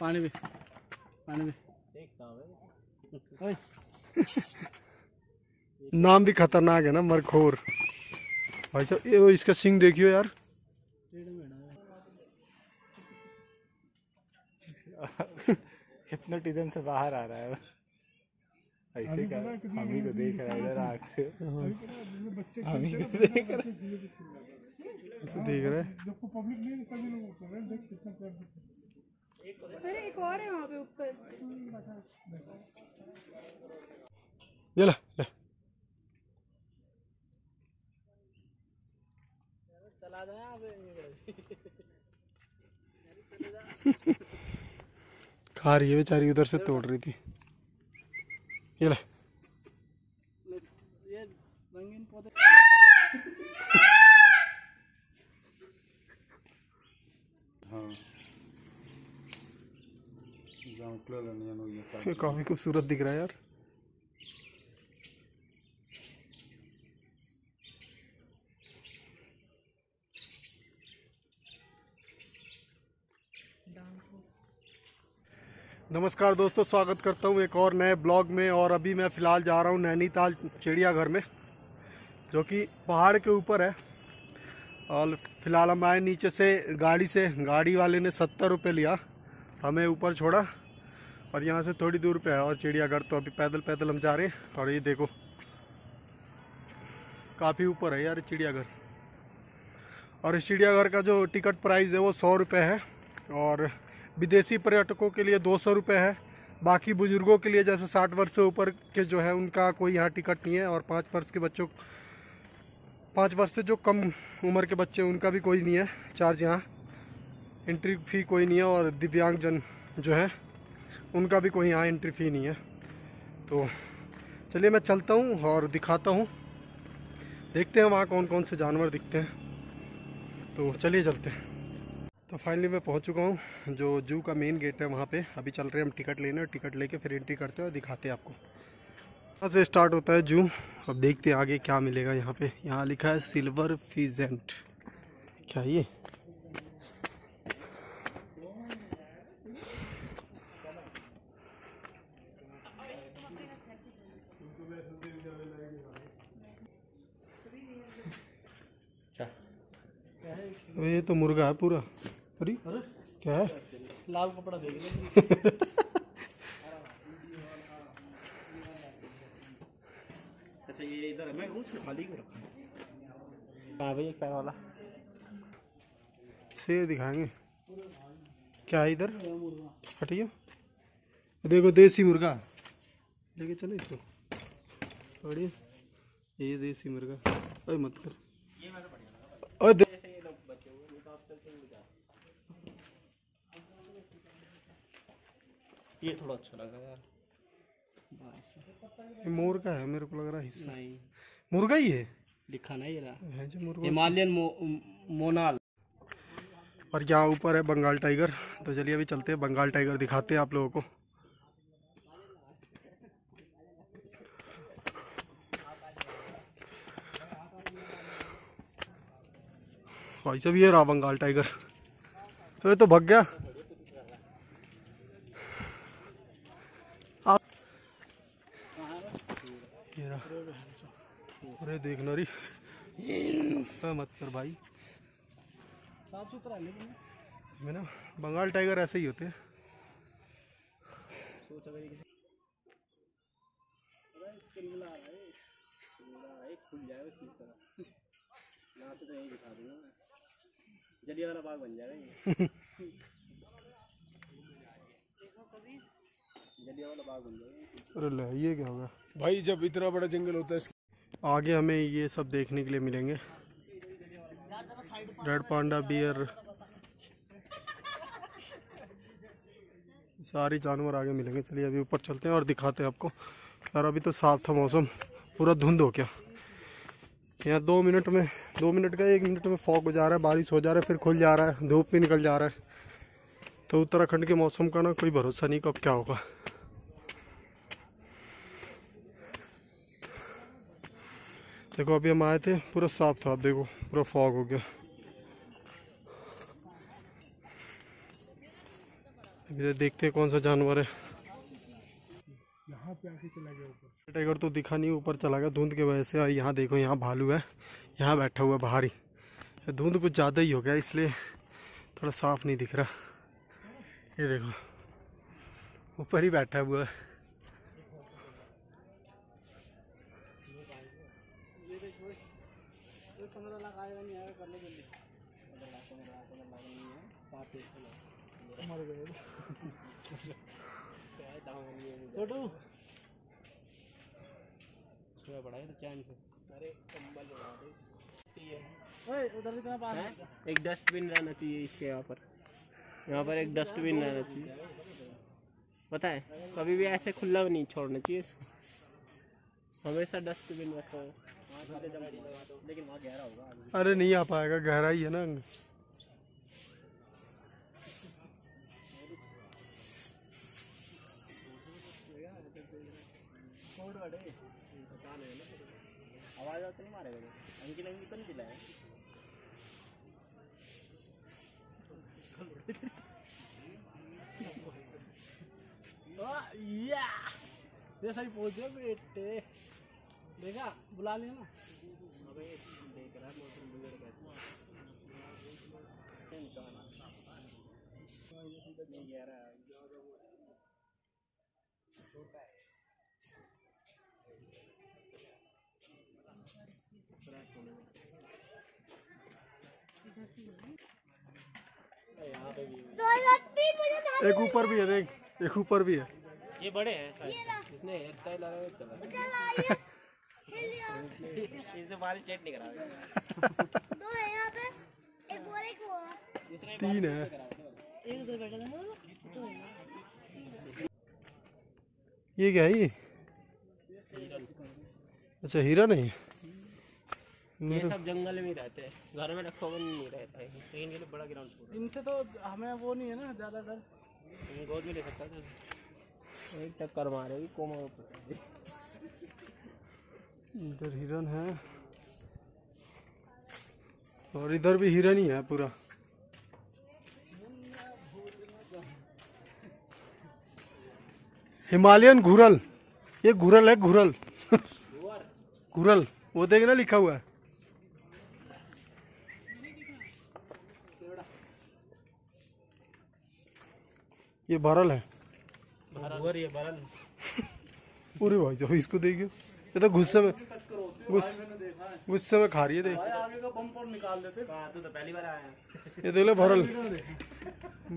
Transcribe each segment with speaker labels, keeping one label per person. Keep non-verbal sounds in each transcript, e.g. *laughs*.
Speaker 1: पानी भी पानी भी।
Speaker 2: नाम भी खतरनाक है ना मरखोर। भाई साहब ये वो इसका सिंग देखियो यार।
Speaker 3: हिप्नोटिज्म से बाहर आ रहा है। ऐसे का हम ही को देख रहा है इधर आँख से। हम ही। को देख रहा है।
Speaker 2: ऐसे देख रहे हैं।
Speaker 4: अरे एक और है वहाँ पे ऊपर।
Speaker 2: ये ला ले।
Speaker 1: चला जाए यहाँ पे
Speaker 2: खा रही है बेचारी उधर से तोड़ रही थी। ये ला
Speaker 1: ये रंगीन पौधे
Speaker 3: हाँ जाऊँ नहीं हो गया
Speaker 2: ये काफ़ी खूबसूरत दिख रहा है यार। नमस्कार दोस्तों, स्वागत करता हूँ एक और नए ब्लॉग में और अभी मैं फ़िलहाल जा रहा हूँ नैनीताल चिड़ियाघर में, जो कि पहाड़ के ऊपर है। और फ़िलहाल हम आए नीचे से गाड़ी से, गाड़ी वाले ने सत्तर रुपये लिया, हमें ऊपर छोड़ा। और यहाँ से थोड़ी दूर पे है और चिड़ियाघर। तो अभी पैदल पैदल हम जा रहे हैं और ये देखो काफ़ी ऊपर है यार चिड़ियाघर। और इस चिड़ियाघर का जो टिकट प्राइस है वो सौ रुपये है और विदेशी पर्यटकों के लिए दो सौ रुपये है। बाकी बुज़ुर्गों के लिए जैसे साठ वर्ष से ऊपर के जो है उनका कोई यहाँ टिकट नहीं है और पाँच वर्ष के बच्चों पाँच वर्ष से जो कम उम्र के बच्चे हैं, उनका भी कोई नहीं है चार्ज यहाँ। एंट्री फ़ी कोई नहीं है और दिव्यांगजन जो है उनका भी कोई यहाँ एंट्री फ़ी नहीं है। तो चलिए मैं चलता हूँ और दिखाता हूँ। देखते हैं वहाँ कौन कौन से जानवर दिखते हैं। तो चलिए चलते हैं। तो फाइनली मैं पहुँच चुका हूँ, जो जू का मेन गेट है वहाँ पे। अभी चल रहे हैं हम टिकट लेने और टिकट लेके फिर एंट्री करते हैं और दिखाते हैं आपको। यहाँ से स्टार्ट होता है जू अब देखते हैं आगे क्या मिलेगा यहाँ पे। यहाँ लिखा है सिल्वर फिजेंट क्या ये? ये तो मुर्गा है पूरा। अरे क्या है?
Speaker 1: लाल कपड़ा देख ले। अच्छा ये इधर है मैं खाली को रखा हाँ? भाई एक पैर वाला।
Speaker 2: शेर दिखाएँगे। क्या है इधर? हटिए देखो देसी मुर्गा। लेके चलो इसको। बढ़िया ये देसी मुर्गा। अरे मत कर। अरे दे-
Speaker 1: ये थोड़ा अच्छा लगा। यार
Speaker 2: मोर का है मेरे को लग रहा है हिस्सा।
Speaker 1: नहीं।
Speaker 2: मुर्गा ही है?
Speaker 1: लिखा नहीं रहा।
Speaker 2: है जो मुर्गा।
Speaker 1: हिमालयन मो, मोनाल।
Speaker 2: और यहाँ ऊपर है बंगाल टाइगर। तो चलिए अभी चलते हैं। बंगाल टाइगर दिखाते हैं आप लोगों को। भाई साहब, ये रहा बंगाल टाइगर अरे तो भग गया। आप अरे देखना मत कर भाई।
Speaker 1: साफ़ सुथरा
Speaker 2: बंगाल टाइगर ऐसे ही होते हैं।
Speaker 1: खुल जाएगा इसकी तरह तो दिखा दूँगा मैं जलिया वाला बाग बन जाएगा ये। जलिया वाला बाग बन जाएगा।
Speaker 2: अरे ले ये क्या होगा
Speaker 3: भाई जब इतना बड़ा जंगल होता है
Speaker 2: आगे हमें ये सब देखने के लिए मिलेंगे। Red panda bear. सारे जानवर आगे मिलेंगे। चलिए अभी ऊपर चलते हैं और दिखाते हैं आपको। यार अभी तो साफ़ था मौसम। पूरा धुंध हो गया। यहाँ दो मिनट में, दो मिनट का, एक मिनट में फॉग हो जा रहा है, बारिश हो जा रहा है, फिर खुल जा रहा है, धूप भी निकल जा रहा है। तो उत्तराखंड के मौसम का ना कोई भरोसा नहीं कब क्या होगा। देखो, अभी हम आए थे, पूरा साफ़ था, अब देखो, पूरा फॉग हो गया। देखते हैं कौन सा जानवर है।
Speaker 3: यहाँ पे आके चला गया ऊपर।
Speaker 2: टाइगर तो दिखा नहीं ऊपर चला गया। धुंध की वजह से और यहाँ देखो यहाँ भालू है। यहाँ बैठा हुआ बाहर ही। धुंध कुछ ज़्यादा ही हो गया इसलिए थोड़ा साफ़ नहीं दिख रहा। ये देखो ऊपर ही बैठा हुआ है। *laughs*
Speaker 1: छोटू सोया पड़ा है तो चैन से अरे कंबल चाहिए। ओए उधर कितना पास है? एक डस्टबिन रहना चाहिए इसके यहाँ पर। यहाँ पर एक डस्टबिन रहना चाहिए। पता है कभी भी ऐसे खुला भी नहीं छोड़ना चाहिए इसको। हमेशा डस्टबिन रखो लेकिन वहाँ गहरा होगा।
Speaker 2: अरे नहीं आ पाएगा गहरा ही है ना।
Speaker 1: आवाज़ तो नहीं मारेगा अंकिल अंकिल तो नहीं दिलाया जैसा ही पहुँचे बेटे। देखा बुला लिया ना। देख रहा है।
Speaker 2: एक ऊपर भी है देख। एक ऊपर भी है।
Speaker 1: ये बड़े हैं इसने हेयर स्टाइल लगा इसने बाल चेट नहीं करा।
Speaker 4: दो है यहाँ पे एक और एक वो।
Speaker 2: तीन है।
Speaker 4: एक उधर बैठा था दो है।
Speaker 2: ये क्या है ये? अच्छा हीरा नहीं?
Speaker 1: ये सब जंगल में रहते हैं। घर में रखो नहीं रहता है। लेकिन ये लोग बड़ा ग्राउंड
Speaker 3: इनसे तो हमें वो नहीं है ना ज़्यादा डर
Speaker 1: गोद में ले सकता था। एक टक्कर मारेगी कोमा
Speaker 2: इधर हिरन है। और इधर भी हिरन ही है पूरा। हिमालयन घुरल। ये घुरल है घुरल। *laughs* घुरल। वो देख ना लिखा हुआ है। ये भरल है।
Speaker 1: भरल ये भरल
Speaker 2: पूरे भाई जो इसको देखियो ये तो गुस्से में गुस्से में खा रही है देख।
Speaker 3: आगे का बम्पर निकाल देते।
Speaker 1: कहाँ तू तो पहली बार आया।
Speaker 2: ये देख लो भरल।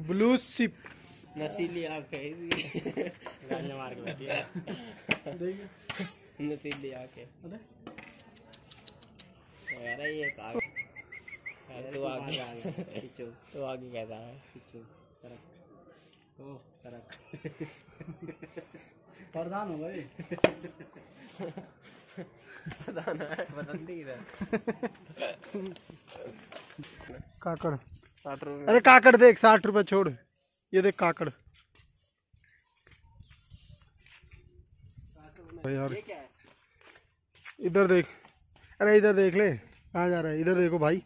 Speaker 2: ब्लू सिप
Speaker 1: नसीली आँख है इसकी मार के बैठी है। नसीली आँख है। यार ये एक तू आगे आगे कैसा है? ओ सरक *laughs*
Speaker 3: प्रधान हो गए
Speaker 1: प्रधान है पसंदीदा
Speaker 2: काकड़।
Speaker 1: साठ रुपये
Speaker 2: अरे काकड़ देख साठ रुपए छोड़। ये देख काकड़। यार।
Speaker 1: ये क्या है?
Speaker 2: इधर देख। अरे इधर देख ले कहाँ जा रहा है? इधर देखो भाई।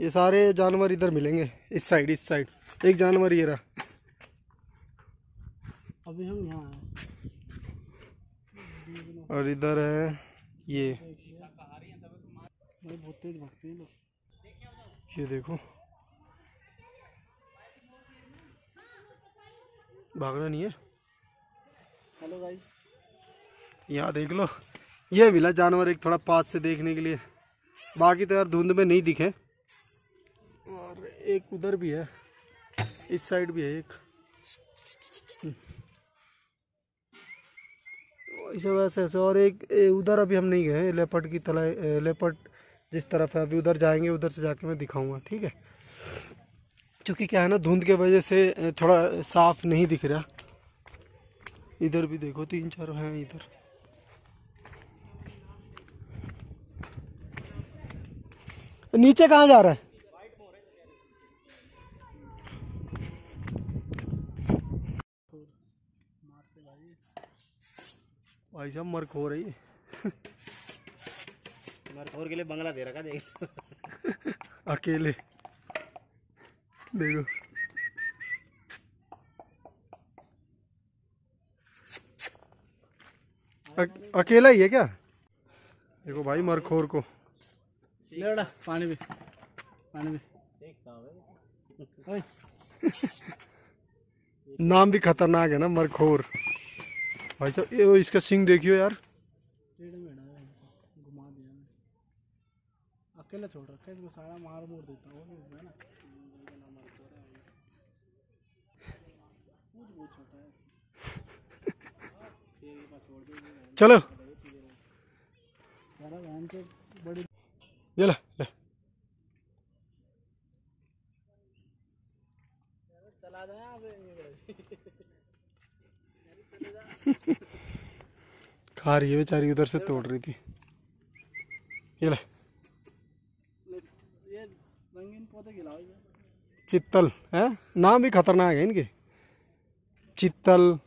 Speaker 2: ये सारे जानवर इधर मिलेंगे इस साइड इस साइड। एक जानवर ये रहा।
Speaker 3: अभी हम यहाँ। हैं
Speaker 2: और इधर है ये।
Speaker 3: बहुत तेज भगते हैं लोग।
Speaker 2: ये देखो। भागना नहीं है।
Speaker 3: हेलो गाइस
Speaker 2: यहाँ देख लो। ये मिला जानवर एक थोड़ा पास से देखने के लिए। बाकी तो यार धुंध में नहीं दिखे। और एक उधर भी है। इस साइड भी है एक। ऐसे वैसे ऐसे और एक उधर अभी हम नहीं गए, लेपर्ड की तला लेपर्ड जिस तरफ़ है, अभी उधर जाएँगे, उधर से जाके मैं दिखाऊँगा, ठीक है? क्योंकि क्या है ना, धुंध के वजह से थोड़ा साफ़ नहीं दिख रहा। इधर भी देखो, तीन चार हैं इधर। नीचे कहाँ जा रहा है? भाई साहब मर्क हो रही है।
Speaker 1: मर्क और के लिए बंगला दे रखा देख
Speaker 2: अकेले। देखो। अक, अकेला ही है क्या? देखो भाई मरखोर को।
Speaker 5: ले पानी भी पानी भी
Speaker 2: नाम भी खतरनाक है ना मरखोर। भाई साहब ये इसका सिंग देखियो यार।
Speaker 5: घुमा दिया अकेला छोड़ रखा है इसको सारा मार मोड़ देता हूँ ना। *laughs* *laughs*
Speaker 2: चलो।
Speaker 5: बड़ी
Speaker 2: ये ले ले।
Speaker 5: चला जाए
Speaker 2: खा रही है बेचारी उधर से तोड़ रही थी। ये ले। चित्तल है? नाम भी खतरनाक है इनके। चित्तल।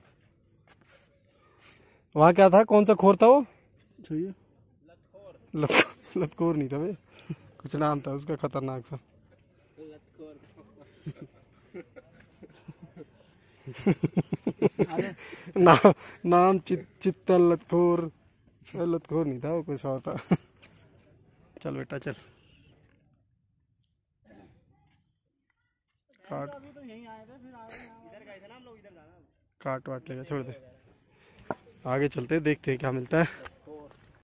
Speaker 2: वहाँ क्या था? कौन सा खोर था वो?
Speaker 5: लतखोर
Speaker 2: लत, नहीं था बे कुछ नाम था उसका खतरनाक सा। *laughs* ना, नाम चित, चित्तल लतखोर लतखोर नहीं था वो कुछ और था। चल बेटा चल। काट। काट वाट लेगा छोड़ दे। आगे चलते देखते हैं क्या मिलता है।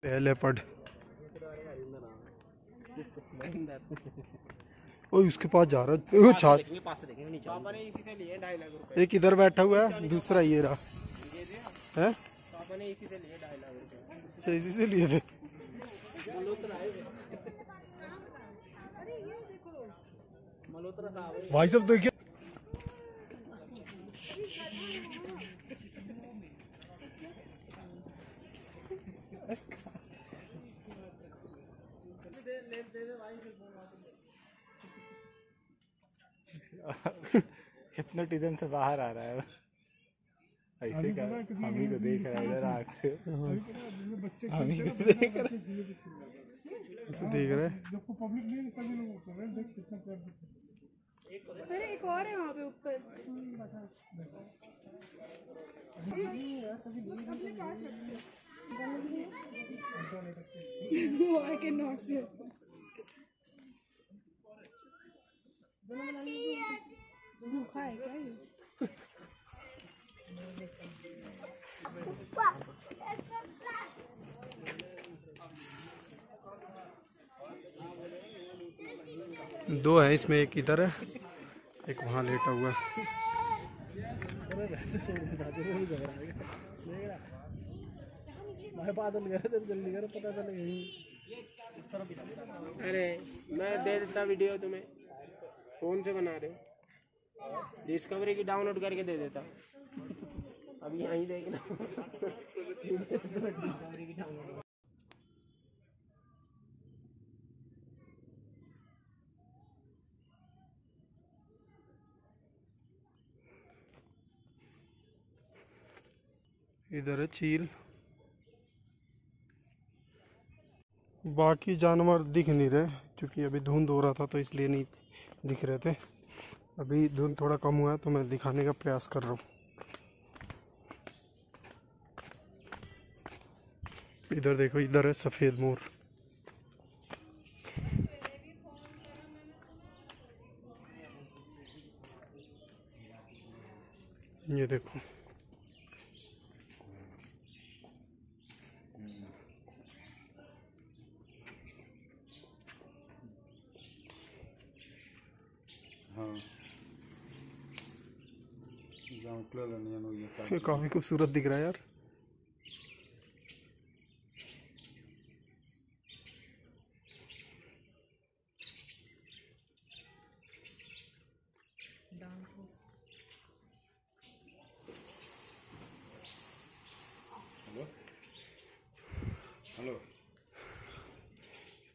Speaker 2: पहले पढ़। ओए उसके पास जा रहा है। ओ, छा
Speaker 1: देखेंगे पास से देखेंगे नीचे पापा ने इसी से लिए ढाई लाख रुपए
Speaker 2: एक इधर बैठा हुआ है दूसरा ये रहा। है? अच्छा इसी से लिए थे
Speaker 5: मल्होत्रा साहब है।
Speaker 2: भाई साहब देखिए। *laughs*
Speaker 3: हिप्नोटिज्म से बाहर आ रहा है। ऐसे का हम ही को देख रहा है इधर आँख से। हम ही को देख रहा है।
Speaker 2: ऐसे देख रहा है। जब को पब्लिक नहीं निकल रही लोग कर रहे हैं।
Speaker 4: अरे एक और है वहाँ पे ऊपर। अपने पास रखिए वो आई कैन नॉट सी भूखा है क्या ये
Speaker 2: दो है इसमें एक इधर है एक वहाँ लेटा हुआ है।
Speaker 5: बादल गए थे जल्दी करो पता चले
Speaker 1: अरे मैं दे देता वीडियो तुम्हें। कौन से बना रहे हो। डिस्कवरी की डाउनलोड करके दे देता। अभी यहीं देखना। डिस्कवरी की डाउनलोड
Speaker 2: इधर है चील। बाकी जानवर दिख नहीं रहे, क्योंकि अभी धुंध हो रहा था तो इसलिए नहीं दिख रहे थे। अभी धुंध थोड़ा कम हुआ है तो मैं दिखाने का प्रयास कर रहा हूँ। इधर देखो, इधर है सफ़ेद मोर। ये देखो।
Speaker 3: हाँ। ये
Speaker 2: काफ़ी खूबसूरत दिख रहा है यार।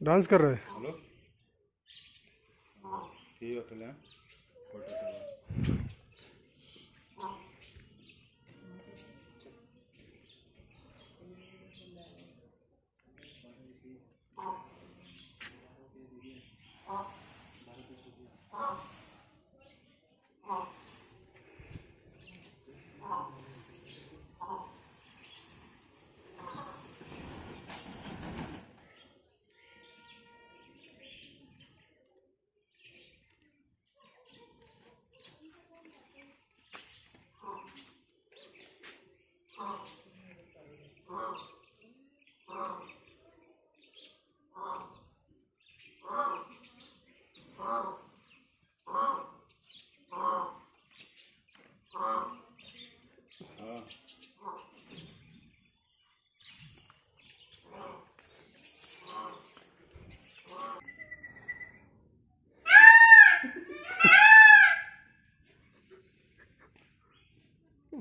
Speaker 2: डांस कर रहे हैं।
Speaker 3: होटल है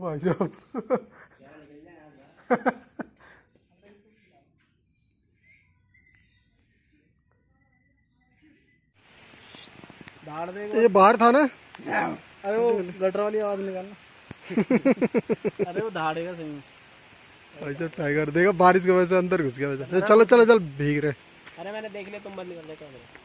Speaker 2: भाई साहब ये बाहर था ना?
Speaker 5: अरे वो गटर वाली आवाज़ निकालना। अरे वो धाड़ेगा सही
Speaker 2: भाई साहब टाइगर देखा बारिश की वजह से अंदर घुस गया चलो चलो चल भीग रहे।
Speaker 1: अरे मैंने देख लिया तुम बंद कर ले कैमरा